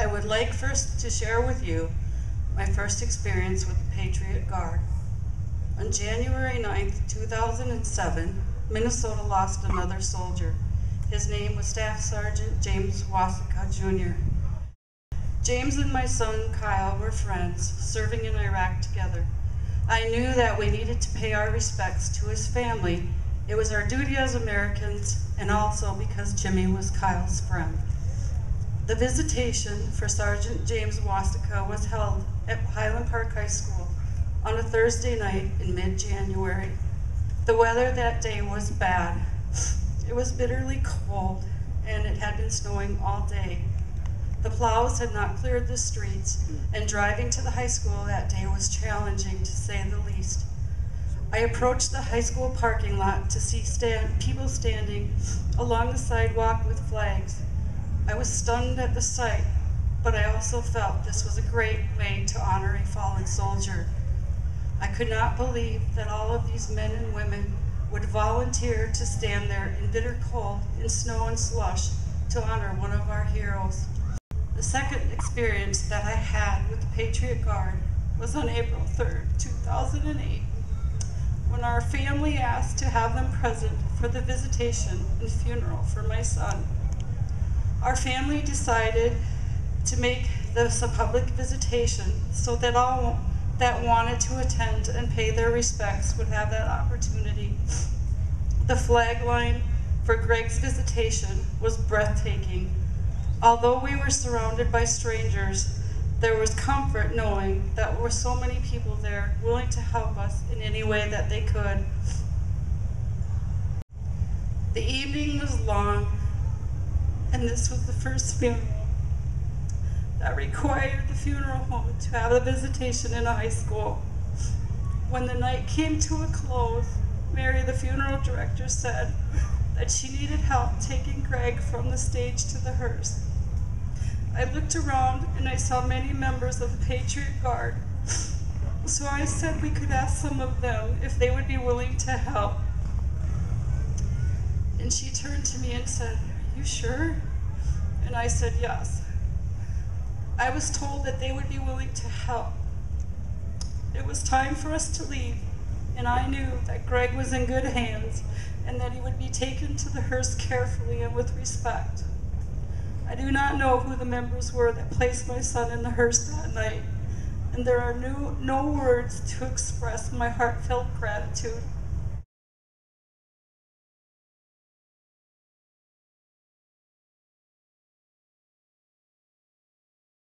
I would like first to share with you my first experience with the Patriot Guard. On January 9th, 2007, Minnesota lost another soldier. His name was Staff Sergeant James Wosika Jr. James and my son Kyle were friends, serving in Iraq together. I knew that we needed to pay our respects to his family. It was our duty as Americans, and also because Jimmy was Kyle's friend. The visitation for Sergeant James Wosika was held at Highland Park High School on a Thursday night in mid-January. The weather that day was bad. It was bitterly cold, and it had been snowing all day. The plows had not cleared the streets, and driving to the high school that day was challenging to say the least. I approached the high school parking lot to see stand, people standing along the sidewalk with flags. I was stunned at the sight, but I also felt this was a great way to honor a fallen soldier. I could not believe that all of these men and women would volunteer to stand there in bitter cold, in snow and slush, to honor one of our heroes. The second experience that I had with the Patriot Guard was on April 3rd, 2008, when our family asked to have them present for the visitation and funeral for my son. Our family decided to make this a public visitation so that all that wanted to attend and pay their respects would have that opportunity. The flag line for Greg's visitation was breathtaking Although we were surrounded by strangers, there was comfort knowing that there were so many people there willing to help us in any way that they could. The evening was long, and this was the first funeral that required the funeral home to have a visitation in a high school. When the night came to a close, Mary, the funeral director, said that she needed help taking Greg from the stage to the hearse. I looked around and I saw many members of the Patriot Guard. So I said we could ask some of them if they would be willing to help. And she turned to me and said, Are you sure? And I said, Yes. I was told that they would be willing to help. It was time for us to leave, and I knew that Greg was in good hands and that he would be taken to the hearse carefully and with respect. I do not know who the members were that placed my son in the hearse that night, and there are no, no words to express my heartfelt gratitude.